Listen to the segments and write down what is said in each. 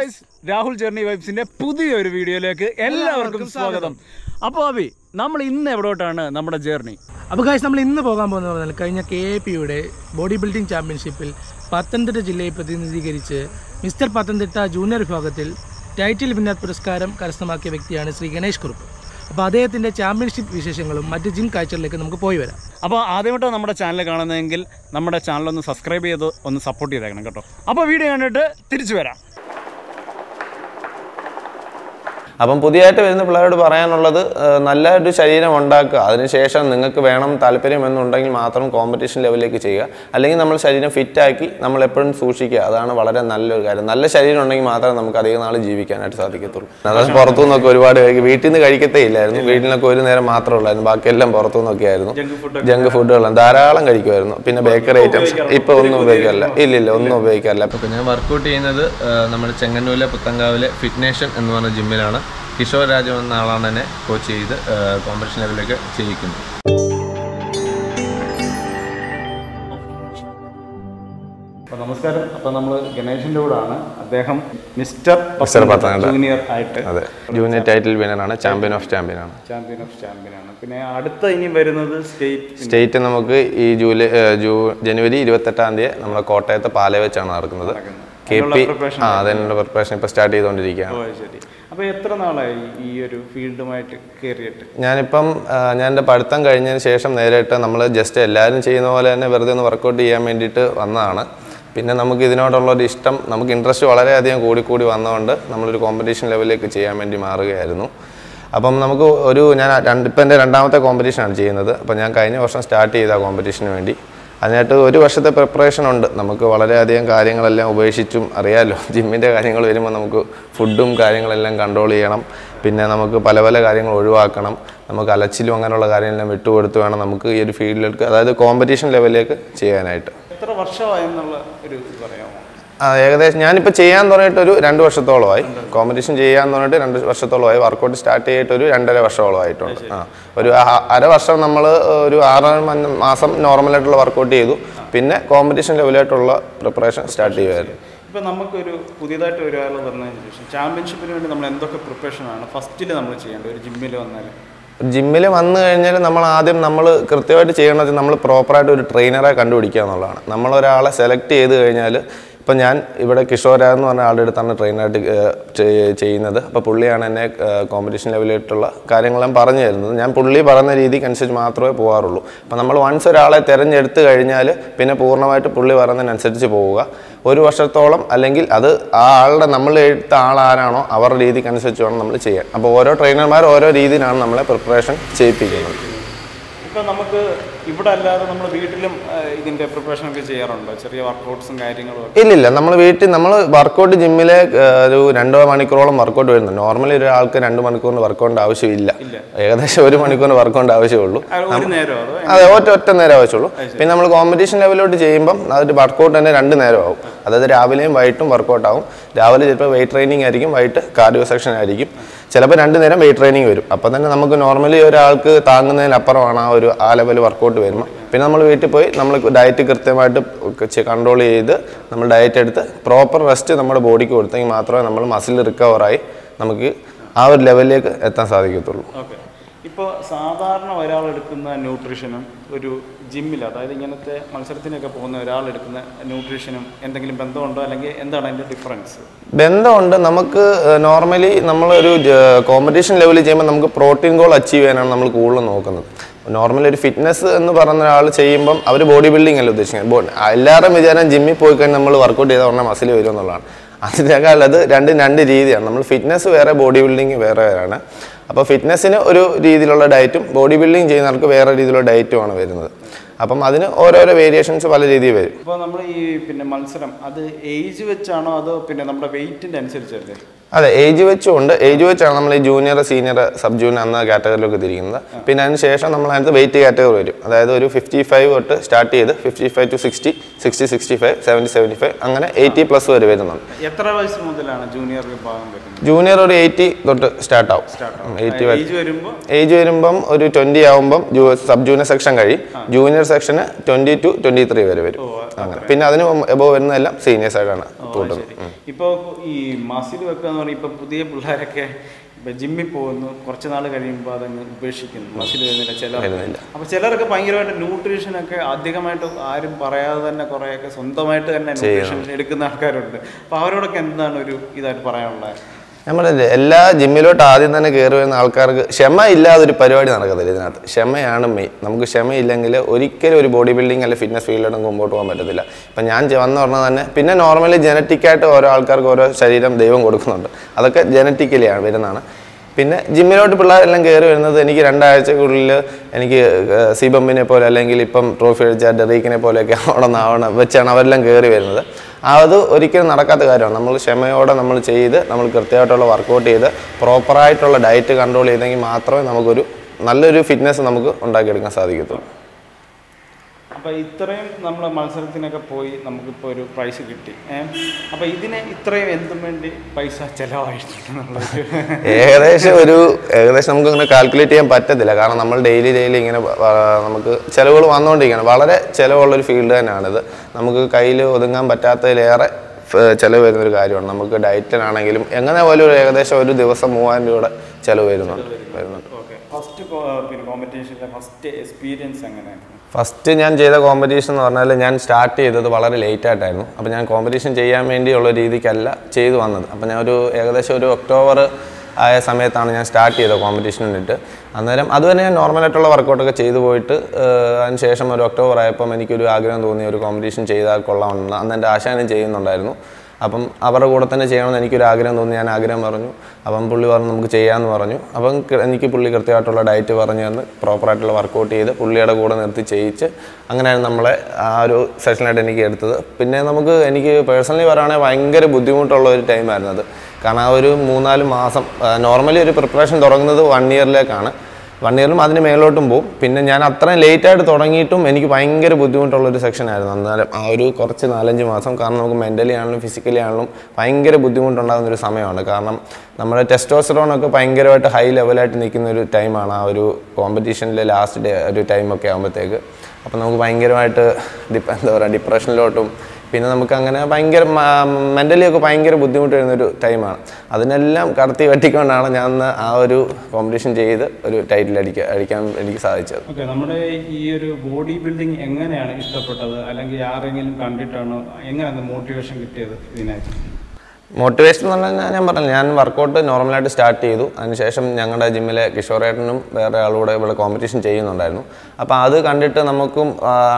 Guys Rahul journey വൈബ്സിന്റെ പുതിയൊരു വീഡിയോയിലേക്ക് എല്ലാവർക്കും സ്വാഗതം. അപ്പൊ അഭി നമ്മൾ ഇന്ന് എവിടോട്ടാണ് നമ്മുടെ ജേർണി അപ്പൊ ഗൈസ് നമ്മൾ ഇന്ന് പോകാൻ പോകുന്നത് പറഞ്ഞാൽ കഴിഞ്ഞ കെ എ പിയുടെ ബോഡി ബിൽഡിംഗ് ചാമ്പ്യൻഷിപ്പിൽ പത്തനംതിട്ട ജില്ലയെ പ്രതിനിധീകരിച്ച് മിസ്റ്റർ പത്തനംതിട്ട ജൂനിയർ വിഭാഗത്തിൽ ടൈറ്റിൽ വിന്നർ പുരസ്കാരം കരസ്ഥമാക്കിയ വ്യക്തിയാണ് ശ്രീ ഗണേഷ് കുറുപ്പ്. അപ്പോൾ അദ്ദേഹത്തിന്റെ ചാമ്പ്യൻഷിപ്പ് വിശേഷങ്ങളും മറ്റ് ജിം കാഴ്ചകളിലേക്ക് നമുക്ക് പോയി വരാം. അപ്പോൾ ആദ്യമായിട്ട് നമ്മുടെ ചാനൽ കാണുന്നതെങ്കിൽ നമ്മുടെ ചാനൽ ഒന്ന് സബ്സ്ക്രൈബ് ചെയ്ത് ഒന്ന് സപ്പോർട്ട് ചെയ്തേക്കണം കേട്ടോ. അപ്പോൾ വീഡിയോ കണ്ടിട്ട് തിരിച്ചു വരാം. അപ്പം പുതിയതായിട്ട് വരുന്ന പിള്ളേരോട് പറയാനുള്ളത് നല്ല നല്ലൊരു ശരീരം ഉണ്ടാക്കുക. അതിനുശേഷം നിങ്ങൾക്ക് വേണം താല്പര്യം എന്നുണ്ടെങ്കിൽ മാത്രം കോമ്പറ്റീഷൻ ലെവലിലേക്ക് ചെയ്യുക. അല്ലെങ്കിൽ നമ്മൾ ശരീരം ഫിറ്റാക്കി നമ്മൾ എപ്പോഴും സൂക്ഷിക്കുക. അതാണ് വളരെ നല്ലൊരു കാര്യം. നല്ല ശരീരം ഉണ്ടെങ്കിൽ മാത്രമേ നമുക്ക് അധികം നാൾ ജീവിക്കാനായിട്ട് സാധിക്കത്തുള്ളൂ. അതായത് പുറത്തു നിന്നൊക്കെ ഒരുപാട് കഴിക്കും വീട്ടിൽ നിന്ന് കഴിക്കത്തേ ഇല്ലായിരുന്നു. വീട്ടിൽ നിന്നൊക്കെ ഒരു നേരം മാത്രമേ ഉള്ളായിരുന്നു. ബാക്കിയെല്ലാം പുറത്തു നിന്നൊക്കെ ആയിരുന്നു. ജങ്ക് ഫുഡുകളെല്ലാം ധാരാളം കഴിക്കുമായിരുന്നു. പിന്നെ ബേക്കറി ഐറ്റംസ് ഇപ്പൊ ഒന്നും ഉപയോഗിക്കാറില്ല. ഇല്ല ഇല്ല ഒന്നും ഉപയോഗിക്കാറില്ല. അപ്പോൾ ഞാൻ വർക്കൗട്ട് ചെയ്യുന്നത് നമ്മുടെ ചെങ്ങന്നൂരിലെ പുത്തങ്കാവിലെ ഫിറ്റ്നേഷൻ എന്ന് പറഞ്ഞ ജിമ്മിലാണ് കിഷോർ രാജു എന്ന ആളാണ് എന്നെ കോച്ച് ചെയ്ത് കോമ്പറ്റീഷൻ ലെവലിലേക്ക് ചെയ്യിക്കുന്നത്. അപ്പോൾ നമസ്കാരം. അപ്പോൾ നമ്മൾ ഗണേഷിന്റെ കൂടാണ്. അദ്ദേഹം മിസ്റ്റർ. ജൂനിയർ ആയിട്ട് അതെ. ജൂനിയർ ടൈറ്റിൽ വിനറാണ് ചാമ്പ്യൻ ഓഫ് ചാമ്പ്യൻ ആണ്. ചാമ്പ്യൻ ഓഫ് ചാമ്പ്യൻ ആണ്. പിന്നെ അടുത്ത ഇനി വരുന്നത് സ്റ്റേറ്റ് സ്റ്റേറ്റ് നമുക്ക് ഈ ജൂലൈ ജൂ ജനുവരി ഇരുപത്തെട്ടാം തീയതി നമ്മുടെ കോട്ടയത്തെ പാല വെച്ചാണ് നടക്കുന്നത്. കെ പി ആ അതിനുള്ള പ്രിപ്പറേഷൻ ഇപ്പോൾ സ്റ്റാർട്ട് ചെയ്തുകൊണ്ടിരിക്കുകയാണ് ഓ ശരി. അപ്പോൾ എത്ര നാളായി ഈ ഒരു ഫീൽഡുമായിട്ട് കയറിയിട്ട് ഞാനിപ്പം ആ, ഞാൻ എന്റെ പഠിത്തം കഴിഞ്ഞതിന് ശേഷം നേരിട്ട് നമ്മൾ ജസ്റ്റ് എല്ലാവരും ചെയ്യുന്ന പോലെ തന്നെ വെറുതെ ഒന്ന് വർക്കൗട്ട് ചെയ്യാൻ വേണ്ടിയിട്ട് വന്നതാണ്. പിന്നെ നമുക്ക് ഇതിനോടുള്ള ഒരു ഇഷ്ടം നമുക്ക് ഇൻട്രസ്റ്റ് വളരെയധികം കൂടിക്കൂടി വന്നതുകൊണ്ട് നമ്മളൊരു കോമ്പറ്റീഷൻ ലെവലിലേക്ക് ചെയ്യാൻ വേണ്ടി മാറുകയായിരുന്നു. അപ്പം നമുക്ക് ഒരു ഞാൻ ഇപ്പം എന്റെ രണ്ടാമത്തെ കോമ്പറ്റീഷനാണ് ചെയ്യുന്നത്. അപ്പം ഞാൻ കഴിഞ്ഞ വർഷം സ്റ്റാർട്ട് ചെയ്ത കോമ്പറ്റീഷന് വേണ്ടി. അതിനായിട്ട് ഒരു വർഷത്തെ പ്രിപ്പറേഷൻ ഉണ്ട്. നമുക്ക് വളരെയധികം കാര്യങ്ങളെല്ലാം ഉപേക്ഷിച്ചും അറിയാമല്ലോ ജിമ്മിന്റെ കാര്യങ്ങൾ വരുമ്പോൾ നമുക്ക് ഫുഡും കാര്യങ്ങളെല്ലാം കൺട്രോൾ ചെയ്യണം. പിന്നെ നമുക്ക് പല പല കാര്യങ്ങൾ ഒഴിവാക്കണം. നമുക്ക് അലച്ചിലും അങ്ങനെയുള്ള കാര്യങ്ങളെല്ലാം വിട്ടുകൊടുത്ത് വേണം നമുക്ക് ഈ ഒരു ഫീൽഡിലേക്ക് അതായത് കോമ്പറ്റീഷൻ ലെവലിലേക്ക് ചെയ്യാനായിട്ട്. എത്ര വർഷമായെന്നുള്ള ഒരു പറയാമോ? ഏകദേശം ഞാനിപ്പോൾ ചെയ്യാൻ തുടങ്ങിയിട്ട് ഒരു രണ്ട് വർഷത്തോളമായി. കോമ്പറ്റീഷൻ ചെയ്യാൻ തുടങ്ങിയിട്ട് രണ്ട് വർഷത്തോളമായി. വർക്കൗട്ട് സ്റ്റാർട്ട് ചെയ്തിട്ട് ഒരു രണ്ടര വർഷത്തോളമായിട്ടുണ്ട്. ആ ഒരു അര വർഷം നമ്മൾ ഒരു ആറ് മാസം നോർമലായിട്ടുള്ള വർക്കൗട്ട് ചെയ്തു. പിന്നെ കോമ്പറ്റീഷൻ ലെവലായിട്ടുള്ള പ്രിപ്പറേഷൻ സ്റ്റാർട്ട് ചെയ്യുമായിരുന്നു ഇപ്പം നമുക്കൊരു പുതിയതായിട്ട് ഒരാൾ വന്നതിന് ശേഷം ചാമ്പ്യൻഷിപ്പിന് വേണ്ടി നമ്മൾ എന്തൊക്കെ പ്രിപ്പറേഷനാണ് ഫസ്റ്റിൽ നമ്മൾ ചെയ്യേണ്ടത്? ഒരു ജിമ്മിൽ വന്നാൽ ജിമ്മിൽ വന്നു കഴിഞ്ഞാൽ നമ്മൾ ആദ്യം നമ്മൾ കൃത്യമായിട്ട് ചെയ്യേണ്ടത് നമ്മൾ പ്രോപ്പറായിട്ട് ഒരു ട്രെയിനറെ കണ്ടുപിടിക്കുക എന്നുള്ളതാണ്. നമ്മളൊരാളെ സെലക്ട് ചെയ്ത് കഴിഞ്ഞാൽ ഇപ്പം ഞാൻ ഇവിടെ കിഷോര എന്ന് പറഞ്ഞ ആളുടെ അടുത്താണ് ട്രെയിനായിട്ട് ചെയ്യുന്നത്. അപ്പോൾ പുള്ളിയാണ് എന്നെ കോമ്പറ്റീഷൻ ലെവലായിട്ടുള്ള കാര്യങ്ങളെല്ലാം പറഞ്ഞു തരുന്നത്. ഞാൻ പുള്ളി പറഞ്ഞ രീതിക്ക് അനുസരിച്ച് മാത്രമേ പോകാറുള്ളൂ അപ്പോൾ നമ്മൾ വൺസ് ഒരാളെ തിരഞ്ഞെടുത്ത് കഴിഞ്ഞാൽ പിന്നെ പൂർണമായിട്ട് പുള്ളി പറയുന്നതിനനുസരിച്ച് പോവുക. ഒരു വർഷത്തോളം അല്ലെങ്കിൽ അത് ആ ആളുടെ നമ്മൾ എടുത്ത ആളാരാണോ അവരുടെ രീതിക്ക് അനുസരിച്ച് വേണം നമ്മൾ ചെയ്യാൻ. അപ്പോൾ ഓരോ ട്രെയിനർമാർ ഓരോ രീതിയിലാണ് നമ്മളെ പ്രിപ്പറേഷൻ ചെയ്യിപ്പിക്കുന്നത്. ഇപ്പം നമുക്ക് ഇവിടെ അല്ലാതെ നമ്മൾ വീട്ടിലും ആ, ഇതിന്റെ പ്രിപ്പറേഷൻ ഒക്കെ ചെയ്യാറുണ്ടോ? ചെറിയ വർക്കൗട്ട്സും കാര്യങ്ങളും ഒക്കെ? ഇല്ലില്ല നമ്മൾ വീട്ടിൽ നമ്മൾ വർക്കൗട്ട് ജിമ്മിൽ ഒരു രണ്ടോ മണിക്കൂറോളം വർക്കൗട്ട് വരുന്നു നോർമലി ഒരാൾക്ക് രണ്ട് മണിക്കൂറിന് വർക്കൗണ്ട് ആവശ്യമില്ല. ഏകദേശം ഒരു മണിക്കൂറിന് വർക്കൗണ്ട് ആവശ്യമുള്ളൂ. ആ, ഒരു നേരം അതോ അതെ ഒറ്റ ഒറ്റ നേരം ആവശ്യമുള്ളൂ. പിന്നെ നമ്മൾ കോമ്പറ്റീഷൻ ലെവലിലോട്ട് ചെയ്യുമ്പം അതൊരു വർക്കൗട്ട് തന്നെ രണ്ട് നേരം ആവും. അതായത് രാവിലെയും വൈകിട്ടും വർക്കൗട്ട് ആവും. രാവിലെ ചിലപ്പോൾ വെയിറ്റ് ട്രെയിനിങ് ആയിരിക്കും വൈകിട്ട് കാർഡിയോ സെക്ഷൻ ആയിരിക്കും. ചിലപ്പോൾ രണ്ട് നേരം വെയിറ്റ് ട്രെയിനിങ് വരും. അപ്പം തന്നെ നമുക്ക് നോർമലി ഒരാൾക്ക് താങ്ങുന്നതിനപ്പുറമാണ് ആ ഒരു ആ ലെവൽ വർക്കൗട്ട് വരുമ്പോൾ പിന്നെ നമ്മൾ വീട്ടിൽ പോയി നമ്മൾ ഡയറ്റ് കൃത്യമായിട്ട് കൺട്രോൾ ചെയ്ത് നമ്മൾ ഡയറ്റ് എടുത്ത് പ്രോപ്പർ റെസ്റ്റ് നമ്മുടെ ബോഡിക്ക് കൊടുത്തെങ്കിൽ മാത്രമേ നമ്മൾ മസിൽ റിക്കവറായി നമുക്ക് ആ ഒരു ലെവലിലേക്ക് എത്താൻ സാധിക്കത്തുള്ളൂ. ഇപ്പോൾ സാധാരണ ഒരാൾ എടുക്കുന്ന ന്യൂട്രീഷനും ഒരു ജിമ്മിൽ അതായത് ഇങ്ങനത്തെ മത്സരത്തിനൊക്കെ പോകുന്ന ഒരാൾ എടുക്കുന്ന ന്യൂട്രീഷനും എന്തെങ്കിലും ബന്ധമുണ്ടോ? അല്ലെങ്കിൽ എന്താണ് അതിന്റെ ഡിഫറൻസ് ബന്ധമുണ്ട്. നമുക്ക് നോർമലി നമ്മളൊരു കോമ്പറ്റീഷൻ ലെവലിൽ ചെയ്യുമ്പോൾ നമുക്ക് പ്രോട്ടീൻ ഗോൾ അച്ചീവ് ചെയ്യാനാണ് നമ്മൾ കൂടുതൽ നോക്കുന്നത്. നോർമലി ഒരു ഫിറ്റ്നസ് എന്ന് പറയുന്ന ഒരാൾ ചെയ്യുമ്പം അവർ ബോഡി ബിൽഡിംഗ് അല്ല ഉദ്ദേശിക്കുന്നത്? എല്ലാവരും വിചാരം ജിമ്മിൽ പോയി കഴിഞ്ഞാൽ നമ്മൾ വർക്കൗട്ട് ചെയ്താൽ ഉടനെ മസിൽ വരും എന്നുള്ളതാണ് അതിനേക്കാൾ അത് രണ്ടും രണ്ട് രീതിയാണ്. നമ്മൾ ഫിറ്റ്നസ് വേറെ ബോഡി ബിൽഡിംഗ് വേറെ വേറെയാണ് അപ്പോൾ ഫിറ്റ്നസ്സിന് ഒരു രീതിയിലുള്ള ഡയറ്റും ബോഡി ബിൽഡിംഗ് ചെയ്യുന്നവർക്ക് വേറെ രീതിയിലുള്ള ഡയറ്റുമാണ് വരുന്നത്. അപ്പം അതിന് ഓരോരോ വേരിയേഷൻസ് പല രീതിയിൽ വരും. ഇപ്പോൾ നമ്മൾ ഈ പിന്നെ മത്സരം അത് ഏജ് വെച്ചാണോ അതോ പിന്നെ നമ്മുടെ വെയിറ്റിന്റെ അനുസരിച്ചല്ലേ? അതെ ഏജ് വെച്ചുകൊണ്ട് ഏജ് വെച്ചാണ് നമ്മൾ ഈ ജൂനിയർ സീനിയർ സബ് ജൂനിയർ എന്ന കാറ്റഗറിയിലൊക്കെ തിരിക്കുന്നത് പിന്നെ അതിന് ശേഷം നമ്മൾ അതിനകത്ത് വെയിറ്റ് കാറ്റഗറി വരും. അതായത് ഒരു ഫിഫ്റ്റി ഫൈവ് തൊട്ട് സ്റ്റാർട്ട് ചെയ്ത് fifty five to sixty sixty sixty five seventy seventy five അങ്ങനെ എയ്റ്റി പ്ലസ് വരെ വരുന്നുണ്ട്. എത്ര വയസ്സ് മുതലാണ് ജൂനിയർ വിഭാഗം ജൂനിയർ ഒരു എയ്റ്റി തൊട്ട് സ്റ്റാർട്ട് ആവും. എയ്റ്റി ഏജ് വരുമ്പം? ഒരു ട്വന്റി ആവുമ്പം സബ് ജൂനിയർ സെക്ഷൻ കഴിയും. ജൂനിയർ സെക്ഷന് ട്വന്റി ടു ട്വന്റി ത്രീ വരെ വരും അങ്ങനെ. പിന്നെ അതിന് എബോവ് വരുന്നതെല്ലാം സീനിയേഴ്സ് ആയിട്ടാണ് കൂട്ടുന്നത് ശരി. ഇപ്പൊ ഈ മസിൽ വെക്കുക എന്ന് പറഞ്ഞാൽ ഇപ്പൊ പുതിയ പിള്ളേരൊക്കെ ജിമ്മിൽ പോകുന്നു. കുറച്ച് നാൾ കഴിയുമ്പോൾ അതങ്ങ് ഉപേക്ഷിക്കുന്നു. മസിൽ വരുന്നില്ല ചിലർ അപ്പോൾ അപ്പൊ ചിലരൊക്കെ ഭയങ്കരമായിട്ട് ന്യൂട്രീഷൻ ഒക്കെ അധികമായിട്ട് ആരും പറയാതെ തന്നെ കുറെയൊക്കെ സ്വന്തമായിട്ട് തന്നെ ന്യൂട്രീഷൻ എടുക്കുന്ന ആൾക്കാരുണ്ട്. അപ്പൊ അവരോടൊക്കെ എന്താണ് ഒരു ഇതായിട്ട് പറയാനുള്ളത്? നമ്മളല്ലേ എല്ലാ ജിമ്മിലോട്ട് ആദ്യം തന്നെ കയറി വരുന്ന ആൾക്കാർക്ക് ക്ഷമ ഇല്ലാതെ ഒരു പരിപാടി നടക്കത്തില്ല ഇതിനകത്ത്. ക്ഷമയാണ് മെയിൻ നമുക്ക് ക്ഷമയില്ലെങ്കിൽ ഒരിക്കലും ഒരു ബോഡി ബിൽഡിംഗ് അല്ലെങ്കിൽ ഫിറ്റ്നസ് ഫീൽഡിലൊന്നും മുമ്പോട്ട് പോകാൻ പറ്റത്തില്ല. ഇപ്പം ഞാൻ വന്ന് പറഞ്ഞാൽ തന്നെ പിന്നെ നോർമലി ജനറ്റിക്കായിട്ട് ഓരോ ആൾക്കാർക്ക് ഓരോ ശരീരം ദൈവം കൊടുക്കുന്നുണ്ട്. അതൊക്കെ ജനറ്റിക്കലിയാണ് വരുന്നതാണ്. പിന്നെ ജിമ്മിലോട്ട് പിള്ളേരെല്ലാം കയറി വരുന്നത് എനിക്ക് രണ്ടാഴ്ചക്കുള്ളിൽ എനിക്ക് സി ബമ്പിനെ പോലെ അല്ലെങ്കിൽ ഇപ്പം ട്രോഫി അടിച്ച ഡെറീക്കിനെ പോലെയൊക്കെ ആവണം ആവണം വെച്ചാണ് അവരെല്ലാം കയറി വരുന്നത്. അത് ഒരിക്കലും നടക്കാത്ത കാര്യമാണ്. നമ്മൾ ക്ഷമയോടെ നമ്മൾ ചെയ്ത് നമ്മൾ കൃത്യമായിട്ടുള്ള വർക്കൗട്ട് ചെയ്ത് പ്രോപ്പറായിട്ടുള്ള ഡയറ്റ് കൺട്രോൾ ചെയ്തെങ്കിൽ മാത്രമേ നമുക്കൊരു നല്ലൊരു ഫിറ്റ്നസ് നമുക്ക് ഉണ്ടാക്കിയെടുക്കാൻ സാധിക്കത്തുള്ളൂ. അപ്പൊ ഇത്രയും നമ്മൾ മത്സരത്തിനൊക്കെ പോയി നമുക്കിപ്പോൾ ഒരു പ്രൈസ് കിട്ടി. ഏഹ് അപ്പൊ ഇതിന് ഇത്രയും എന്തും വേണ്ടി പൈസ ചിലവായിട്ടുണ്ട് ഏകദേശം ഒരു ഏകദേശം നമുക്ക് ഇങ്ങനെ കാൽക്കുലേറ്റ് ചെയ്യാൻ പറ്റത്തില്ല. കാരണം നമ്മൾ ഡെയിലി ഡെയിലി ഇങ്ങനെ നമുക്ക് ചിലവുകൾ വന്നുകൊണ്ടിരിക്കുകയാണ് വളരെ ചിലവുള്ളൊരു ഫീൽഡ് തന്നെയാണിത്. നമുക്ക് കയ്യിൽ ഒതുങ്ങാൻ പറ്റാത്തതിലേറെ ചിലവ് വരുന്ന ഒരു കാര്യമാണ്. നമുക്ക് ഡയറ്റിനാണെങ്കിലും എങ്ങനെ പോലും ഒരു ഏകദേശം ഒരു ദിവസം മൂവായിരം രൂപയുടെ ചിലവ് വരുന്നുണ്ട്. വരുന്നുണ്ട്. ഓക്കെ ഫസ്റ്റ് പിന്നെ കോമ്പറ്റീഷനിലെ ഫസ്റ്റ് എക്സ്പീരിയൻസ് എങ്ങനെയായിരുന്നു ഫസ്റ്റ് ഞാൻ ചെയ്ത കോമ്പറ്റീഷൻ എന്ന് പറഞ്ഞാൽ ഞാൻ സ്റ്റാർട്ട് ചെയ്തത് വളരെ ലേറ്റ് ആയിട്ടായിരുന്നു. അപ്പോൾ ഞാൻ കോമ്പറ്റീഷൻ ചെയ്യാൻ വേണ്ടിയുള്ള രീതിക്കല്ല ചെയ്തു വന്നത്. അപ്പോൾ ഞാൻ ഒരു ഏകദേശം ഒരു ഒക്ടോബർ ആയ സമയത്താണ് ഞാൻ സ്റ്റാർട്ട് ചെയ്തത് കോമ്പറ്റീഷൻ വേണ്ടിയിട്ട്. അന്നേരം അതുവരെ ഞാൻ നോർമലായിട്ടുള്ള വർക്കൗട്ടൊക്കെ ചെയ്തു പോയിട്ട് അതിനുശേഷം അതിന് ശേഷം ഒരു ഒക്ടോബർ ആയപ്പം എനിക്കൊരു ആഗ്രഹം തോന്നി ഒരു കോമ്പറ്റീഷൻ ചെയ്താൽ കൊള്ളാമെന്ന് അന്ന് എന്റെ ആശാനം ചെയ്യുന്നുണ്ടായിരുന്നു. അപ്പം അവരുടെ കൂടെ തന്നെ ചെയ്യണമെന്ന് എനിക്കൊരു ആഗ്രഹം തോന്നി. ഞാൻ ആഗ്രഹം പറഞ്ഞു. അപ്പം പുള്ളി പറഞ്ഞു നമുക്ക് ചെയ്യാമെന്ന് പറഞ്ഞു. അപ്പം എനിക്ക് പുള്ളി കൃത്യമായിട്ടുള്ള ഡയറ്റ് പറഞ്ഞു തന്ന് പ്രോപ്പറായിട്ടുള്ള വർക്കൗട്ട് ചെയ്ത് പുള്ളിയുടെ കൂടെ നിർത്തി ചെയ്യിച്ച് അങ്ങനെയാണ് നമ്മളെ ആ ഒരു സെഷനായിട്ട് എനിക്ക് എടുത്തത്. പിന്നെ നമുക്ക് എനിക്ക് പേഴ്സണലി പറയുകയാണെങ്കിൽ ഭയങ്കര ബുദ്ധിമുട്ടുള്ള ഒരു ടൈമായിരുന്നു അത്. കാരണം ആ ഒരു മൂന്നാൽ മാസം നോർമലി ഒരു പ്രിപ്പറേഷൻ തുടങ്ങുന്നത് വൺ ഇയറിലേക്കാണ് വൺ ഇയറിലും അതിന് മേലോട്ടും പോകും പിന്നെ ഞാൻ അത്രയും ലേറ്റായിട്ട് തുടങ്ങിയിട്ടും എനിക്ക് ഭയങ്കര ബുദ്ധിമുട്ടുള്ള ഒരു സെക്ഷൻ ആയിരുന്നു. എന്നാലും ആ ഒരു കുറച്ച് നാലഞ്ച് മാസം കാരണം നമുക്ക് മെന്റലി ആണെങ്കിലും ഫിസിക്കലി ആണെങ്കിലും ഭയങ്കര ബുദ്ധിമുട്ടുണ്ടാകുന്ന ഒരു സമയമാണ്. കാരണം നമ്മുടെ ടെസ്റ്റോസ്റ്ററോൺ ഒക്കെ ഭയങ്കരമായിട്ട് ഹൈ ലെവലായിട്ട് നിൽക്കുന്ന ഒരു ടൈമാണ് ആ ഒരു കോമ്പറ്റീഷനിലെ ലാസ്റ്റ് ഡേ ഒരു ടൈമൊക്കെ ആകുമ്പോഴത്തേക്ക്. അപ്പോൾ നമുക്ക് ഭയങ്കരമായിട്ട് ഡിപ്പ എന്താ പറയുക ഡിപ്രഷനിലോട്ടും പിന്നെ നമുക്ക് അങ്ങനെ ഭയങ്കര മെന്റലി ഒക്കെ ഭയങ്കര ബുദ്ധിമുട്ട് വരുന്നൊരു ടൈമാണ് അതിനെല്ലാം കടത്തി വെട്ടിക്കൊണ്ടാണ് ഞാൻ ആ ഒരു കോമ്പറ്റീഷൻ ചെയ്ത് ഒരു ടൈറ്റിൽ അടിക്കുക അടിക്കാൻ എനിക്ക് സാധിച്ചത്. നമ്മുടെ ഈ ഒരു ബോഡി ബിൽഡിംഗ് എങ്ങനെയാണ് ഇഷ്ടപ്പെട്ടത്? അല്ലെങ്കിൽ ആരെങ്കിലും കണ്ടിട്ടാണോ? എങ്ങനെയാണ് മോട്ടിവേഷൻ കിട്ടിയത് ഇതിനായിട്ട് മോട്ടിവേഷൻ എന്ന് പറഞ്ഞാൽ ഞാൻ പറഞ്ഞില്ല ഞാൻ വർക്കൗട്ട് നോർമലായിട്ട് സ്റ്റാർട്ട് ചെയ്തു. അതിനുശേഷം ഞങ്ങളുടെ ജിമ്മിലെ കിഷോറേട്ടനും വേറെ ആളുകൂടെ ഇവിടെ കോമ്പറ്റീഷൻ ചെയ്യുന്നുണ്ടായിരുന്നു. അപ്പോൾ അത് കണ്ടിട്ട് നമുക്കും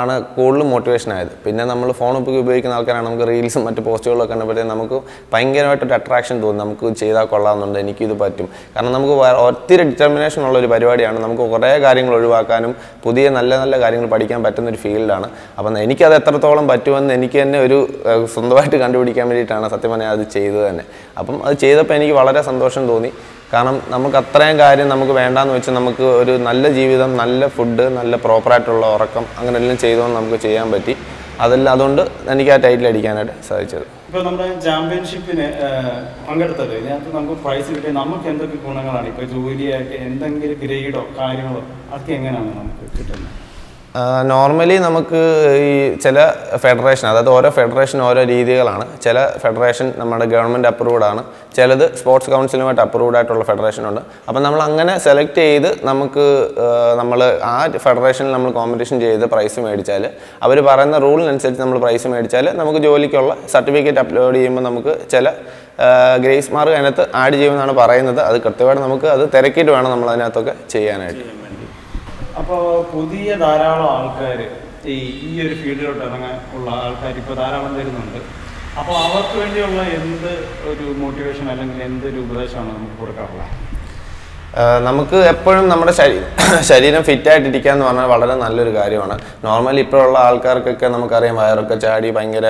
ആണ് കൂടുതലും മോട്ടിവേഷൻ ആയത്. പിന്നെ നമ്മൾ ഫോൺ ഉപയോഗി ഉപയോഗിക്കുന്ന ആൾക്കാരാണ്. നമുക്ക് റീൽസും മറ്റ് പോസ്റ്റുകളൊക്കെ കണ്ടപ്പോഴത്തേക്കും നമുക്ക് ഭയങ്കരമായിട്ടൊരു അട്രാക്ഷൻ തോന്നും. നമുക്ക് ചെയ്താൽ കൊള്ളാമെന്നുണ്ട് എനിക്കിത് പറ്റും. കാരണം നമുക്ക് ഒത്തിരി ഡിറ്റർമിനേഷൻ ഉള്ള ഒരു പരിപാടിയാണ്. നമുക്ക് കുറേ കാര്യങ്ങൾ ഒഴിവാക്കാനും പുതിയ നല്ല നല്ല കാര്യങ്ങൾ പഠിക്കാൻ പറ്റുന്ന ഒരു ഫീൽഡാണ് അപ്പം എനിക്കത് എത്രത്തോളം പറ്റുമെന്ന് എനിക്ക് തന്നെ ഒരു സ്വന്തമായിട്ട് കണ്ടുപിടിക്കാൻ വേണ്ടിയിട്ടാണ് സത്യം പറഞ്ഞാൽ അത് ചെയ്തത് തന്നെ. അപ്പം അത് ചെയ്തപ്പോൾ എനിക്ക് വളരെ സന്തോഷം തോന്നി. കാരണം നമുക്ക് അത്രയും കാര്യം നമുക്ക് വേണ്ടാന്ന് വെച്ച് നമുക്ക് ഒരു നല്ല ജീവിതം നല്ല ഫുഡ് നല്ല പ്രോപ്പറായിട്ടുള്ള ഉറക്കം അങ്ങനെ എല്ലാം ചെയ്തുകൊണ്ട് നമുക്ക് ചെയ്യാൻ പറ്റി. അതെല്ലാം അതുകൊണ്ട് എനിക്ക് ആ ടൈറ്റിൽ അടിക്കാനായിട്ട് സാധിച്ചത്. ഇപ്പോൾ നമ്മുടെ ചാമ്പ്യൻഷിപ്പിന് പങ്കെടുത്തത്. ഇതിനകത്ത് നമുക്ക് പ്രൈസ് കിട്ടിയ നമുക്ക് എന്തൊക്കെ ഗുണങ്ങളാണ്? ഇപ്പോൾ ജോലിയായിട്ട് എന്തെങ്കിലും ഗ്രേഡോ കാര്യങ്ങളോ അതൊക്കെ എങ്ങനെയാണ് നമുക്ക് കിട്ടുന്നത്? നോർമലി നമുക്ക് ഈ ചില ഫെഡറേഷൻ അതായത് ഓരോ ഫെഡറേഷൻ ഓരോ രീതികളാണ്. ചില ഫെഡറേഷൻ നമ്മുടെ ഗവൺമെന്റ് അപ്രൂവ്ഡ് ആണ്. ചിലത് സ്പോർട്സ് കൗൺസിലുമായിട്ട് അപ്രൂവ്ഡ് ആയിട്ടുള്ള ഫെഡറേഷൻ ഉണ്ട്. അപ്പം നമ്മൾ അങ്ങനെ സെലക്ട് ചെയ്ത് നമുക്ക് നമ്മൾ ആ ഫെഡറേഷനിൽ നമ്മൾ കോമ്പറ്റീഷൻ ചെയ്ത് പ്രൈസ് മേടിച്ചാൽ അവർ പറയുന്ന റൂളിനനുസരിച്ച് നമ്മൾ പ്രൈസ് മേടിച്ചാൽ നമുക്ക് ജോലിക്കുള്ള സർട്ടിഫിക്കറ്റ് അപ്ലോഡ് ചെയ്യുമ്പോൾ നമുക്ക് ചില ഗ്രേസ് മാർക്ക് അതിനകത്ത് ആഡ് ചെയ്യുമെന്നാണ് പറയുന്നത്. അത് കൃത്യമായിട്ട് നമുക്ക് അത് തിരക്കിയിട്ട് വേണം നമ്മൾ അതിനകത്തൊക്കെ ചെയ്യാനായിട്ട്. അപ്പോൾ പുതിയ ധാരാളം ആൾക്കാർ ഈ ഈ ഒരു ഫീൽഡിലോട്ട് ഇറങ്ങാൻ ഉള്ള ആൾക്കാർ ഇപ്പോൾ ധാരാളം വരുന്നുണ്ട്. അപ്പോൾ അവർക്ക് വേണ്ടിയുള്ള എന്ത് ഒരു മോട്ടിവേഷൻ അല്ലെങ്കിൽ എന്തൊരു ഉപദേശമാണ് നമുക്ക് കൊടുക്കാറുള്ളത് നമുക്ക് എപ്പോഴും നമ്മുടെ ശരീരം ശരീരം ഫിറ്റ് ആയിട്ടിരിക്കുക എന്ന് പറഞ്ഞാൽ വളരെ നല്ലൊരു കാര്യമാണ്. നോർമലി ഇപ്പോഴുള്ള ആൾക്കാർക്കൊക്കെ നമുക്കറിയാം വയറൊക്കെ ചാടി ഭയങ്കര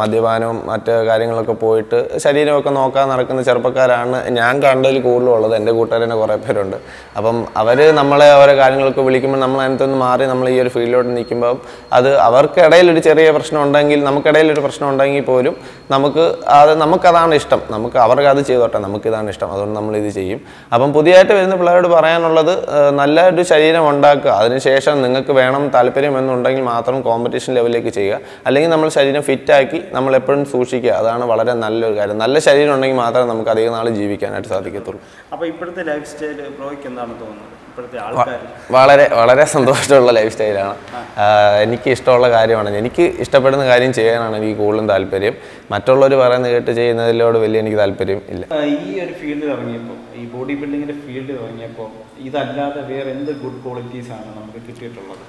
മദ്യപാനവും മറ്റ് കാര്യങ്ങളൊക്കെ പോയിട്ട് ശരീരമൊക്കെ നോക്കാൻ നടക്കുന്ന ചെറുപ്പക്കാരാണ് ഞാൻ കണ്ടതിൽ കൂടുതലുള്ളത്. എന്റെ കൂട്ടുകാരനെ കുറേ പേരുണ്ട്. അപ്പം അവർ നമ്മളെ ഓരോ കാര്യങ്ങളൊക്കെ വിളിക്കുമ്പോൾ നമ്മൾ അതിനകത്ത് നിന്ന് മാറി നമ്മൾ ഈ ഒരു ഫീൽഡിലോട്ട് നിൽക്കുമ്പോൾ അത് അവർക്കിടയിൽ ഒരു ചെറിയ പ്രശ്നം ഉണ്ടെങ്കിൽ നമുക്കിടയിൽ ഒരു പ്രശ്നം ഉണ്ടെങ്കിൽ പോലും നമുക്ക് അത് നമുക്കതാണ് ഇഷ്ടം. നമുക്ക് അവർക്ക് അത് ചെയ്തോട്ടെ നമുക്കിതാണ് ഇഷ്ടം. അതുകൊണ്ട് നമ്മൾ ഇത് ചെയ്യും. അപ്പം പുതിയതായിട്ട് വരുന്ന പിള്ളേരോട് പറയാനുള്ളത് നല്ല ഒരു ശരീരം ഉണ്ടാക്കുക. അതിനുശേഷം നിങ്ങൾക്ക് വേണം താല്പര്യം എന്നുണ്ടെങ്കിൽ മാത്രം കോമ്പറ്റീഷൻ ലെവലിലേക്ക് ചെയ്യുക. അല്ലെങ്കിൽ നമ്മൾ ശരീരം ഫിറ്റാക്കി നമ്മൾ എപ്പോഴും സൂക്ഷിക്കുക. അതാണ് വളരെ നല്ലൊരു കാര്യം. നല്ല ശരീരം ഉണ്ടെങ്കിൽ മാത്രമേ നമുക്ക് അധികം നാൾ ജീവിക്കാനായിട്ട് സാധിക്കത്തുള്ളൂ. അപ്പോൾ ഇപ്പോഴത്തെ ലൈഫ് സ്റ്റൈൽ ബ്രോയ്ക്ക് എന്താണ് തോന്നുന്നത്? വളരെ വളരെ സന്തോഷമുള്ള ലൈഫ് സ്റ്റൈലാണ്. എനിക്ക് ഇഷ്ടമുള്ള കാര്യമാണ്. എനിക്ക് ഇഷ്ടപ്പെടുന്ന കാര്യം ചെയ്യാനാണ് എനിക്ക് കൂടുതലും താല്പര്യം. മറ്റുള്ളവർ പറയുന്നത് കേട്ട് ചെയ്യുന്നതിലോട് വലിയ എനിക്ക് താല്പര്യം ഇല്ല. ഈ ഒരു ഫീൽഡിൽ ഇറങ്ങിയപ്പോൾ ഈ ബോഡി ബിൽഡിങ്ങിന്റെ ഫീൽഡിൽ ഇറങ്ങിയപ്പോൾ ഇതല്ലാതെ വേറെ എന്ത് ഗുഡ് ക്വാളിറ്റീസ് ആണ് നമുക്ക് കിട്ടിയിട്ടുള്ളത്?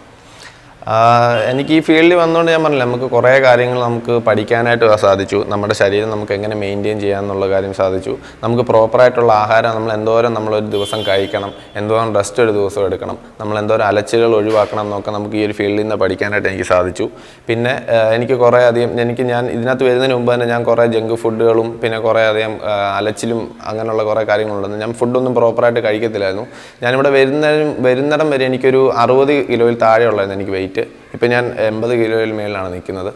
എനിക്ക് ഈ ഫീൽഡിൽ വന്നുകൊണ്ട് ഞാൻ പറഞ്ഞില്ല നമുക്ക് കുറേ കാര്യങ്ങൾ നമുക്ക് പഠിക്കാനായിട്ട് സാധിച്ചു. നമ്മുടെ ശരീരം നമുക്ക് എങ്ങനെ മെയിന്റെയിൻ ചെയ്യാമെന്നുള്ള കാര്യം സാധിച്ചു. നമുക്ക് പ്രോപ്പറായിട്ടുള്ള ആഹാരം നമ്മൾ എന്തോരം നമ്മളൊരു ദിവസം കഴിക്കണം എന്തോരം റെസ്റ്റ് ഒരു ദിവസം എടുക്കണം നമ്മൾ എന്തോരം അലച്ചിലുകൾ ഒഴിവാക്കണം എന്നൊക്കെ നമുക്ക് ഈ ഒരു ഫീൽഡിൽ നിന്ന് പഠിക്കാനായിട്ട് എനിക്ക് സാധിച്ചു. പിന്നെ എനിക്ക് കുറേ അധികം എനിക്ക് ഞാൻ ഇതിനകത്ത് വരുന്നതിന് മുമ്പ് തന്നെ ഞാൻ കുറേ ജങ്ക് ഫുഡുകളും പിന്നെ കുറേ അധികം അലച്ചിലും അങ്ങനെയുള്ള കുറേ കാര്യങ്ങളുണ്ടെന്ന് ഞാൻ ഫുഡൊന്നും പ്രോപ്പറായിട്ട് കഴിക്കത്തില്ലായിരുന്നു. ഞാനിവിടെ വരുന്നതിനും വരുന്നിടം വരെ എനിക്കൊരു അറുപത് കിലോയിൽ താഴെ ഉള്ളായിരുന്നു എനിക്ക് വെയിറ്റ് ഇപ്പം ഞാൻ എൺപത് കിലോയിൽ മേളിലാണ് നിൽക്കുന്നത്.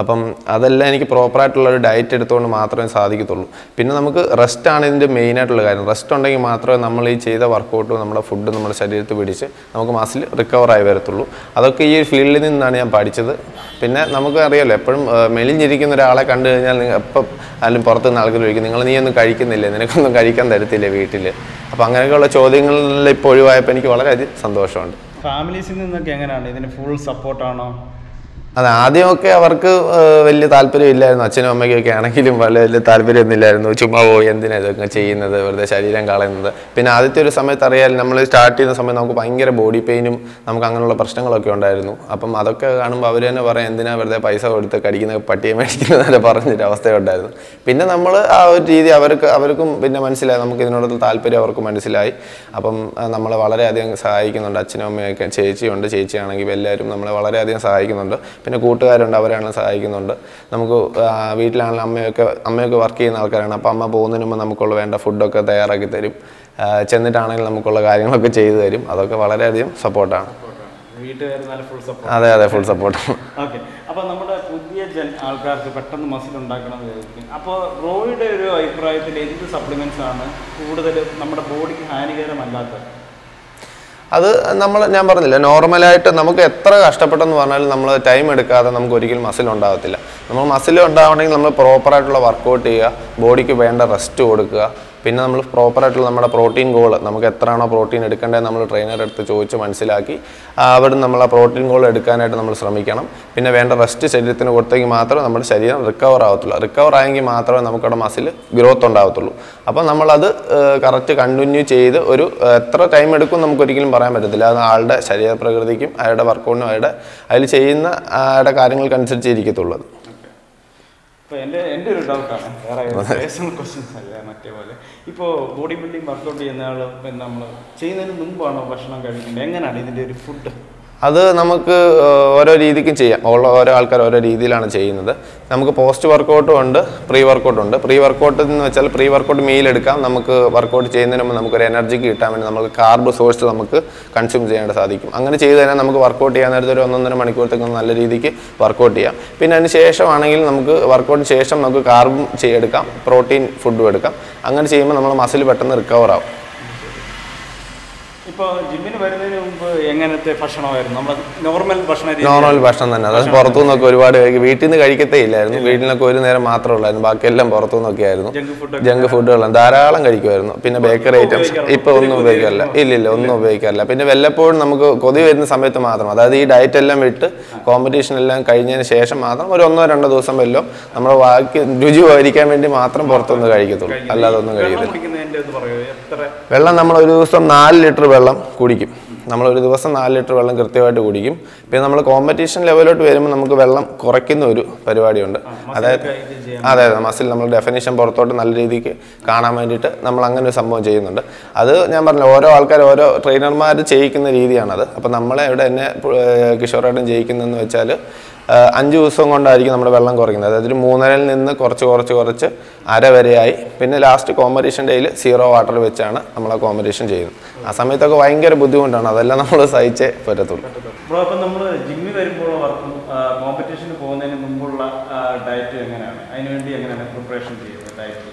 അപ്പം അതെല്ലാം എനിക്ക് പ്രോപ്പറായിട്ടുള്ള ഒരു ഡയറ്റ് എടുത്തുകൊണ്ട് മാത്രമേ സാധിക്കത്തുള്ളൂ. പിന്നെ നമുക്ക് റെസ്റ്റ് റെസ്റ്റാണ് ഇതിന്റെ മെയിനായിട്ടുള്ള കാര്യം. റെസ്റ്റ് ഉണ്ടെങ്കിൽ മാത്രമേ നമ്മൾ ഈ ചെയ്ത വർക്കൗട്ടും നമ്മുടെ ഫുഡ് നമ്മുടെ ശരീരത്തിൽ പിടിച്ച് നമുക്ക് മസിൽ റിക്കവറായി വരത്തുള്ളൂ. അതൊക്കെ ഈ ഫീൽഡിൽ നിന്നാണ് ഞാൻ പഠിച്ചത്. പിന്നെ നമുക്ക് അറിയാമല്ലോ എപ്പോഴും മെലിഞ്ഞിരിക്കുന്ന ഒരാളെ കണ്ടു കഴിഞ്ഞാൽ എപ്പം ആയാലും പുറത്ത് നിന്ന് ആൾക്കാർ ചോദിക്കും നിങ്ങൾ നീ ഒന്നും കഴിക്കുന്നില്ലേ? നിനക്കൊന്നും കഴിക്കാൻ തരത്തില്ലേ വീട്ടിൽ അപ്പോൾ അങ്ങനെയൊക്കെയുള്ള ചോദ്യങ്ങളിൽ ഇപ്പോൾ ഒഴിവായപ്പോൾ എനിക്ക് വളരെയധികം സന്തോഷമുണ്ട്. ഫാമിലീസിൽ നിന്നൊക്കെ എങ്ങനെയാണ്? ഇതിന് ഫുൾ സപ്പോർട്ടാണോ അതെ ആദ്യമൊക്കെ അവർക്ക് വലിയ താല്പര്യം ഇല്ലായിരുന്നു അച്ഛനും അമ്മയ്ക്കൊക്കെ ആണെങ്കിലും വലിയ വലിയ താല്പര്യമൊന്നും ഇല്ലായിരുന്നു ചുമ്മാ പോയി എന്തിനാ ഇതൊക്കെ ചെയ്യുന്നത്? വെറുതെ ശരീരം കളയുന്നത്. പിന്നെ ആദ്യത്തെ ഒരു സമയത്ത് അറിയാൻ നമ്മൾ സ്റ്റാർട്ട് ചെയ്യുന്ന സമയത്ത് നമുക്ക് ഭയങ്കര ബോഡി പെയിനും നമുക്ക് അങ്ങനെയുള്ള പ്രശ്നങ്ങളൊക്കെ ഉണ്ടായിരുന്നു. അപ്പം അതൊക്കെ കാണുമ്പോൾ അവർ തന്നെ പറയാം എന്തിനാ വെറുതെ പൈസ കൊടുത്ത് കടിക്കുന്ന പട്ടിയെ മേടിക്കുന്നതൊക്കെ പറഞ്ഞൊരു അവസ്ഥയുണ്ടായിരുന്നു. പിന്നെ നമ്മൾ ആ ഒരു രീതി അവർക്ക് അവർക്കും പിന്നെ മനസ്സിലായി. നമുക്ക് ഇതിനോടുള്ള താല്പര്യം അവർക്ക് മനസ്സിലായി. അപ്പം നമ്മളെ വളരെയധികം സഹായിക്കുന്നുണ്ട്. അച്ഛനും അമ്മയൊക്കെ ചേച്ചിയുണ്ട്. ചേച്ചിയാണെങ്കിൽ എല്ലാവരും നമ്മളെ വളരെയധികം സഹായിക്കുന്നുണ്ട്. പിന്നെ കൂട്ടുകാരുണ്ട് അവരാണെങ്കിലും സഹായിക്കുന്നുണ്ട്. നമുക്ക് വീട്ടിലാണെങ്കിലും അമ്മയൊക്കെ അമ്മയൊക്കെ വർക്ക് ചെയ്യുന്ന ആൾക്കാരാണ്. അപ്പോൾ അമ്മ പോകുന്നതിന് മുമ്പ് നമുക്കുള്ള വേണ്ട ഫുഡൊക്കെ തയ്യാറാക്കി തരും. ചെന്നിട്ടാണെങ്കിലും നമുക്കുള്ള കാര്യങ്ങളൊക്കെ ചെയ്തു തരും. അതൊക്കെ വളരെയധികം സപ്പോർട്ടാണ് അതെ അതെ ഫുൾ സപ്പോർട്ട് ഓക്കെ അപ്പോൾ നമ്മുടെ പുതിയ ജൻ ആൾക്കാർക്ക് പെട്ടെന്ന് മസിൽ ഉണ്ടാക്കണം എന്ന് വിചാരിക്കും. അപ്പോൾ റോയുടെ ഒരു അഭിപ്രായത്തിൽ എന്ത് സപ്ലിമെന്റ്സ് ആണ് കൂടുതൽ നമ്മുടെ ബോഡിക്ക് ഹാനികരമല്ലാത്തത്? അത് നമ്മൾ ഞാൻ പറഞ്ഞില്ല നോർമലായിട്ട് നമുക്ക് എത്ര കഷ്ടപ്പെട്ടെന്ന് പറഞ്ഞാലും നമ്മൾ ടൈം എടുക്കാതെ നമുക്ക് ഒരിക്കലും മസിൽ ഉണ്ടാകത്തില്ല. നമ്മൾ മസിൽ ഉണ്ടാവണമെങ്കിൽ നമ്മൾ പ്രോപ്പറായിട്ടുള്ള വർക്കൗട്ട് ചെയ്യുക ബോഡിക്ക് വേണ്ട റെസ്റ്റ് കൊടുക്കുക പിന്നെ നമ്മൾ പ്രോപ്പറായിട്ടുള്ള നമ്മുടെ പ്രോട്ടീൻ ഗോൾ നമുക്ക് എത്രയാണോ പ്രോട്ടീൻ എടുക്കേണ്ടത് നമ്മൾ ട്രെയിനറെ അടുത്ത് ചോദിച്ച് മനസ്സിലാക്കി അവിടെ നമ്മൾ ആ പ്രോട്ടീൻ ഗോൾ എടുക്കാനായിട്ട് നമ്മൾ ശ്രമിക്കണം. പിന്നെ വേണ്ട റെസ്റ്റ് ശരീരത്തിന് കൊടുത്തെങ്കിൽ മാത്രമേ നമ്മുടെ ശരീരം റിക്കവർ ആവത്തുള്ളൂ. റിക്കവർ ആയെങ്കിൽ മാത്രമേ നമുക്കവിടെ മസിൽ ഗ്രോത്ത് ഉണ്ടാവത്തുള്ളൂ. അപ്പോൾ നമ്മളത് കറക്റ്റ് കണ്ടിന്യൂ ചെയ്ത് ഒരു എത്ര ടൈം എടുക്കും നമുക്കൊരിക്കലും പറയാൻ പറ്റത്തില്ല. അത് ആളുടെ ശരീരപ്രകൃതിക്കും അയാളുടെ വർക്കൗട്ടിനും അയാളുടെ അതിൽ ചെയ്യുന്ന അയാളുടെ കാര്യങ്ങൾക്കനുസരിച്ച് ഇരിക്കത്തുള്ളത്. ഇപ്പോൾ എന്റെ എന്റെ ഒരു ഡൗട്ടാണ് വേറെ പേഴ്സണൽ ക്വസ്റ്റ്യൻസ് അല്ല മറ്റേ പോലെ. ഇപ്പോൾ ബോഡി ബിൽഡിംഗ് വർക്കൗട്ട് ചെയ്യുന്ന ആൾ നമ്മൾ ചെയ്യുന്നതിന് മുമ്പാണോ ഭക്ഷണം കഴിക്കേണ്ടത്? എങ്ങനെയാണ് ഇതിന്റെ ഒരു ഫുഡ് അത് നമുക്ക് ഓരോ രീതിക്കും ചെയ്യാം. ഉള്ള ഓരോ ആൾക്കാർ ഓരോ രീതിയിലാണ് ചെയ്യുന്നത്. നമുക്ക് പോസ്റ്റ് വർക്കൗട്ടും ഉണ്ട് പ്രീ വർക്കൗട്ടും ഉണ്ട്. പ്രീ വർക്കൗട്ട് എന്ന് വെച്ചാൽ പ്രീ വർക്കൗട്ട് മീൽ എടുക്കാം. നമുക്ക് വർക്കൗട്ട് ചെയ്യുന്നതിന് മുമ്പ് നമുക്കൊരു എനർജിക്ക് കിട്ടാൻ വേണ്ടി നമുക്ക് കാർബ് സോഴ്സ് നമുക്ക് കൺസ്യൂം ചെയ്യാനായിട്ട് സാധിക്കും. അങ്ങനെ ചെയ്ത് കഴിഞ്ഞാൽ നമുക്ക് വർക്കൗട്ട് ചെയ്യാൻ നേരത്തെ ഒരു ഒന്നൊന്നര മണിക്കൂറത്തേക്ക് നല്ല രീതിക്ക് വർക്കൗട്ട് ചെയ്യാം. പിന്നെ അതിന് ശേഷമാണെങ്കിൽ നമുക്ക് വർക്കൗട്ടിന് ശേഷം നമുക്ക് കാർബും ചെയ്യെടുക്കാം പ്രോട്ടീൻ ഫുഡും എടുക്കാം. അങ്ങനെ ചെയ്യുമ്പോൾ നമ്മൾ മസിൽ പെട്ടെന്ന് റിക്കവർ ആവും. ഇപ്പോൾ ജിമ്മിന് വരുന്നതിന് മുമ്പ് എങ്ങനത്തെ ഭക്ഷണമായിരുന്നു? നോർമൽ ഭക്ഷണ നോർമൽ ഭക്ഷണം തന്നെ. അതായത് പുറത്തു നിന്നൊക്കെ ഒരുപാട് കഴിക്കും. വീട്ടിൽ നിന്ന് കഴിക്കത്തേ ഇല്ലായിരുന്നു വീട്ടിലൊക്കെ ഒരു നേരം മാത്രമേ ഉള്ളായിരുന്നു. ബാക്കിയെല്ലാം പുറത്തു നിന്നൊക്കെ ആയിരുന്നു ജങ്ക് ഫുഡ് ഫുഡുകളും ധാരാളം കഴിക്കുമായിരുന്നു. പിന്നെ ബേക്കറി ഐറ്റംസ് ഇപ്പൊ ഒന്നും ഉപയോഗിക്കാറില്ല. ഇല്ല ഇല്ല ഒന്നും ഉപയോഗിക്കാറില്ല. പിന്നെ വല്ലപ്പോഴും നമുക്ക് കൊതി വരുന്ന സമയത്ത് മാത്രം. അതായത് ഈ ഡയറ്റ് എല്ലാം വിട്ട് കോമ്പറ്റീഷൻ എല്ലാം കഴിഞ്ഞതിന് ശേഷം മാത്രം ഒരു ഒന്നോ രണ്ടോ ദിവസം വല്ലതും നമ്മൾ ബാക്കി രുചി വരിക്കാൻ വേണ്ടി മാത്രം പുറത്തുനിന്ന് കഴിക്കത്തുള്ളൂ. അല്ലാതെ ഒന്നും കഴിക്കത്തില്ല. വെള്ളം നമ്മൾ ഒരു ദിവസം നാല് ലിറ്റർ വെള്ളം കുടിക്കും. നമ്മൾ ഒരു ദിവസം നാല് ലിറ്റർ വെള്ളം കൃത്യമായിട്ട് കുടിക്കും. പിന്നെ നമ്മൾ കോമ്പറ്റീഷൻ ലെവലോട്ട് വരുമ്പോൾ നമുക്ക് വെള്ളം കുറയ്ക്കുന്ന ഒരു പരിപാടിയുണ്ട്. അതായത് അതെ അതെ മസിൽ നമ്മൾ ഡെഫിനേഷൻ പുറത്തോട്ട് നല്ല രീതിക്ക് കാണാൻ വേണ്ടിയിട്ട് നമ്മൾ അങ്ങനെ ഒരു സംഭവം ചെയ്യുന്നുണ്ട്. അത് ഞാൻ പറഞ്ഞു ഓരോ ആൾക്കാർ ഓരോ ട്രെയിനർമാർ ചെയ്യിക്കുന്ന രീതിയാണത്. അപ്പം നമ്മളെ ഇവിടെ എന്നെ കിഷോറായിട്ടും കിഷോറേട്ടൻ ചെയ്യിക്കുന്നതെന്ന് വെച്ചാൽ അഞ്ച് ദിവസം കൊണ്ടായിരിക്കും നമ്മുടെ വെള്ളം കുറയ്ക്കുന്നത്. അതായത് ഒരു മൂന്നരയിൽ നിന്ന് കുറച്ച് കുറച്ച് കുറച്ച് അര വരെയായി. പിന്നെ ലാസ്റ്റ് കോമ്പറ്റീഷൻ ഡേയിൽ സീറോ വാട്ടർ വെച്ചാണ് നമ്മൾ ആ കോമ്പറ്റീഷൻ ചെയ്യുന്നത്. ആ സമയത്തൊക്കെ ഭയങ്കര ബുദ്ധിമുട്ടാണ്. അതെല്ലാം നമ്മൾ സഹിച്ചേ പറ്റത്തുള്ളൂ. ബ്രോ അപ്പം നമ്മൾ ജിമ്മിൽ വർക്കും കോമ്പറ്റീഷന് പോകുന്നതിന് മുമ്പുള്ള ഡയറ്റ് എങ്ങനെയാണ്? അതിനുവേണ്ടി എങ്ങനെയാണ് പ്രിപ്പറേഷൻ ചെയ്യുന്നത് ഡയറ്റ്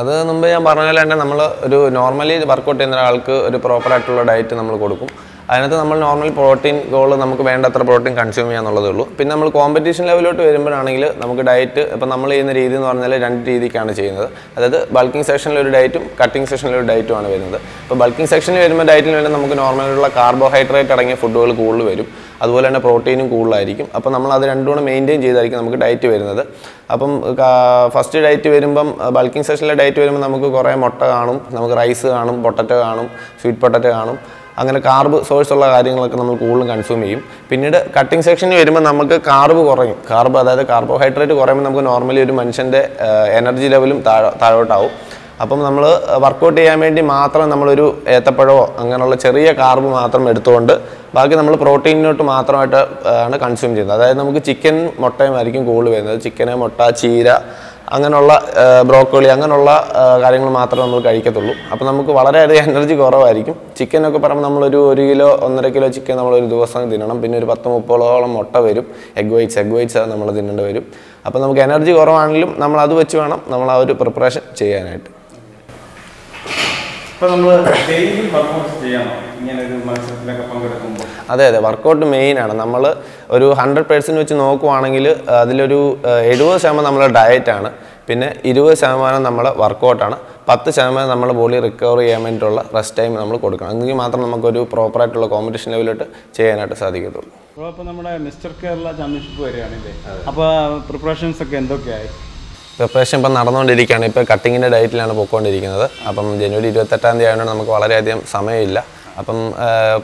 അത് മുമ്പ് ഞാൻ പറഞ്ഞ പോലെ തന്നെ നമ്മൾ ഒരു നോർമലി വർക്കൗട്ട് ചെയ്യുന്ന ഒരാൾക്ക് ഒരു പ്രോപ്പർ ആയിട്ടുള്ള ഡയറ്റ് നമ്മൾ കൊടുക്കും. അതിനകത്ത് നമ്മൾ നോർമൽ പ്രോട്ടീൻ ഗോൾ നമുക്ക് വേണ്ടത്ര പ്രോട്ടീൻ കൺസ്യൂം ചെയ്യാന്നുള്ളതേ ഉള്ളൂ. പിന്നെ നമ്മൾ കോമ്പറ്റീഷൻ ലെവലിലോട്ട് വരുമ്പോഴാണെങ്കിൽ നമുക്ക് ഡയറ്റ് ഇപ്പം നമ്മൾ ചെയ്യുന്ന രീതി എന്ന് പറഞ്ഞാൽ രണ്ട് രീതിക്കാണ് ചെയ്യുന്നത്. അതായത് ബൾക്കിംഗ് സെക്ഷനിൽ ഒരു ഡയറ്റും കട്ടിംഗ് സെക്ഷനിൽ ഒരു ഡയറ്റും ആണ് വരുന്നത്. അപ്പോൾ ബൾക്കിംഗ് സെക്ഷനിൽ വരുമ്പോൾ ഡയറ്റിൽ വേണ്ടി നമുക്ക് നോർമലായിട്ടുള്ള കാർബോഹൈഡ്രേറ്റ് അടങ്ങിയ ഫുഡുകൾ കൂടുതൽ വരും. അതുപോലെ തന്നെ പ്രോട്ടീനും കൂടുതലായിരിക്കും. അപ്പോൾ നമ്മൾ അത് രണ്ടും കൂടെ മെയിന്റെയിൻ ചെയ്തായിരിക്കും നമുക്ക് ഡയറ്റ് വരുന്നത്. അപ്പം ഫസ്റ്റ് ഡയറ്റ് വരുമ്പം ബൾക്കിംഗ് സെക്ഷനിലെ ഡയറ്റ് വരുമ്പോൾ നമുക്ക് കുറേ മുട്ട കാണും നമുക്ക് റൈസ് കാണും പൊട്ടറ്റോ കാണും സ്വീറ്റ് പൊട്ടറ്റോ കാണും. അങ്ങനെ കാർബ് സോഴ്സ് ഉള്ള കാര്യങ്ങളൊക്കെ നമ്മൾ കൂടുതലും കൺസ്യൂം ചെയ്യും. പിന്നീട് കട്ടിംഗ് സെക്ഷനിൽ വരുമ്പോൾ നമുക്ക് കാർബ് കുറയും. കാർബ് അതായത് കാർബോഹൈഡ്രേറ്റ് കുറയുമ്പോൾ നമുക്ക് നോർമലി ഒരു മനുഷ്യന്റെ എനർജി ലെവലും താഴെ താഴോട്ടാവും. അപ്പം നമ്മൾ വർക്കൗട്ട് ചെയ്യാൻ വേണ്ടി മാത്രം നമ്മളൊരു ഏത്തപ്പഴമോ അങ്ങനെയുള്ള ചെറിയ കാർബ് മാത്രം എടുത്തുകൊണ്ട് ബാക്കി നമ്മൾ പ്രോട്ടീനിലോട്ട് മാത്രമായിട്ട് ആണ് കൺസ്യൂം ചെയ്യുന്നത്. അതായത് നമുക്ക് ചിക്കൻ മുട്ടയും ആയിരിക്കും കൂടുതൽ വരുന്നത്. ചിക്കന് മുട്ട ചീര അങ്ങനെയുള്ള ബ്രോക്കോളി അങ്ങനെയുള്ള കാര്യങ്ങൾ മാത്രമേ നമ്മൾ കഴിക്കത്തുള്ളൂ. അപ്പോൾ നമുക്ക് വളരെയധികം എനർജി കുറവായിരിക്കും. ചിക്കനൊക്കെ പറയുമ്പോൾ നമ്മളൊരു ഒരു കിലോ ഒന്നര കിലോ ചിക്കൻ നമ്മൾ ഒരു ദിവസം തിന്നണം. പിന്നെ ഒരു പത്ത് മുപ്പതോളം മുട്ട വരും. എഗ് വൈറ്റ്സ് എഗ് വൈറ്റ്സ് നമ്മൾ തിന്നേണ്ടി വരും. അപ്പോൾ നമുക്ക് എനർജി കുറവാണെങ്കിലും നമ്മൾ അത് വെച്ച് വേണം നമ്മൾ ആ ഒരു പ്രിപ്പറേഷൻ ചെയ്യാനായിട്ട് ഇപ്പൊ നമ്മൾ ഡെയിലി വർക്കൗട്ട്സ് ചെയ്യണം ഇങ്ങനെ ഒരു മത്സരത്തിലൊക്കെ പങ്കെടുക്കുമ്പോൾ അതെ അതെ. വർക്കൗട്ട് മെയിൻ ആണ്. നമ്മൾ ഒരു ഹൺഡ്രഡ് പേഴ്സന്റ് വെച്ച് നോക്കുവാണെങ്കിൽ അതിലൊരു എഴുപത് ശതമാനം ഡയറ്റ് ഡയറ്റാണ് പിന്നെ ഇരുപത് ശതമാനം നമ്മൾ വർക്കൗട്ടാണ് പത്ത് ശതമാനം നമ്മൾ ബോഡി റിക്കവർ ചെയ്യാൻ വേണ്ടിയിട്ടുള്ള റെസ്റ്റ് ടൈം നമ്മൾ കൊടുക്കണം. എങ്കിൽ മാത്രം നമുക്കൊരു പ്രോപ്പറായിട്ടുള്ള കോമ്പറ്റീഷൻ ലെവലിലോട്ട് ചെയ്യാനായിട്ട് സാധിക്കത്തുള്ളൂ. അപ്പോൾ അപ്പോൾ നമ്മുടെ മിസ്റ്റർ കേരള ചാമ്പ്യൻഷിപ്പ് വരികയാണില്ലേ? അപ്പോൾ പ്രിപ്പറേഷൻസ് ഒക്കെ എന്തൊക്കെയായി? പ്രിപ്പറേഷൻ ഇപ്പം നടന്നുകൊണ്ടിരിക്കുകയാണ്. ഇപ്പോൾ കട്ടിങ്ങിന്റെ ഡയറ്റിലാണ് പോയിക്കൊണ്ടിരിക്കുന്നത് അപ്പം ജനുവരി ഇരുപത്തെട്ടാം തീയതി ആയതുകൊണ്ട് നമുക്ക് വളരെയധികം സമയമില്ല. അപ്പം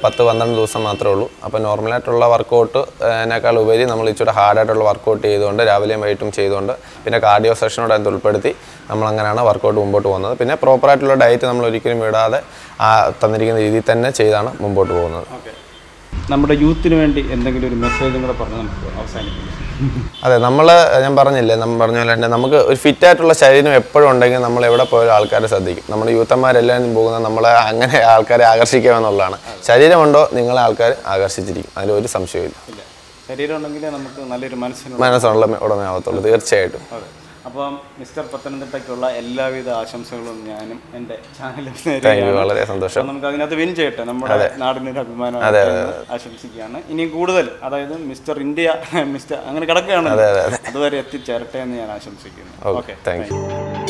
പത്ത് പന്ത്രണ്ട് ദിവസം മാത്രമേ ഉള്ളൂ. അപ്പം നോർമലായിട്ടുള്ള വർക്കൗട്ട് അതിനേക്കാൾ ഉപരി നമ്മൾ ഇച്ചിരി ഹാർഡായിട്ടുള്ള വർക്കൗട്ട് ചെയ്തുകൊണ്ട് രാവിലെയും വൈകിട്ടും ചെയ്തുകൊണ്ട് പിന്നെ കാർഡിയോ സെഷനോട് അത് ഉൾപ്പെടുത്തി നമ്മൾ അങ്ങനെയാണ് വർക്കൗട്ട് മുമ്പോട്ട് പോകുന്നത്. പിന്നെ പ്രോപ്പറായിട്ടുള്ള ഡയറ്റ് നമ്മൾ ഒരിക്കലും വിടാതെ തന്നിരിക്കുന്ന രീതിയിൽ തന്നെ ചെയ്താണ് മുമ്പോട്ട് പോകുന്നത്. നമ്മുടെ യൂത്തിന് വേണ്ടി എന്തെങ്കിലും ഒരു മെസ്സേജ് കൂടെ പറഞ്ഞ് നമുക്ക് അവസാനിപ്പിക്കാം. അതെ നമ്മൾ ഞാൻ പറഞ്ഞില്ലേ നമ്മൾ പറഞ്ഞ പോലെ തന്നെ നമുക്ക് ഒരു ഫിറ്റ് ആയിട്ടുള്ള ശരീരം എപ്പോഴും ഉണ്ടെങ്കിൽ നമ്മൾ എവിടെ പോയാലും ആൾക്കാരെ ശ്രദ്ധിക്കും. നമ്മുടെ യൂത്തന്മാരെല്ലാവരും പോകുന്നത് നമ്മളെ അങ്ങനെ ആൾക്കാരെ ആകർഷിക്കുക എന്നുള്ളതാണ്. ശരീരമുണ്ടോ നിങ്ങളെ ആൾക്കാർ ആകർഷിച്ചിരിക്കും. അതിൽ ഒരു സംശയമില്ല ഇല്ല. ശരീരം ഉണ്ടെങ്കിലേ നമുക്ക് നല്ലൊരു മനസ്സിന് മനസ്സുള്ള ഉടമയാവത്തുള്ളൂ തീർച്ചയായിട്ടും. അപ്പം മിസ്റ്റർ പത്തനംതിട്ടയ്ക്കുള്ള എല്ലാവിധ ആശംസകളും ഞാനും എന്റെ ചാനലും വളരെ സന്തോഷം. നമുക്ക് അതിനകത്ത് വിൻ ചെയ്യട്ടെ? നമ്മുടെ നാടിന്റെ ഒരു അഭിമാനം ആശംസിക്കുകയാണ്. ഇനിയും കൂടുതൽ അതായത് മിസ്റ്റർ ഇന്ത്യ മിസ്റ്റർ അങ്ങനെ കിടക്കുകയാണ്. അതുവരെ എത്തിച്ചേരട്ടെ എന്ന് ഞാൻ ആശംസിക്കുന്നു. Okay thank you.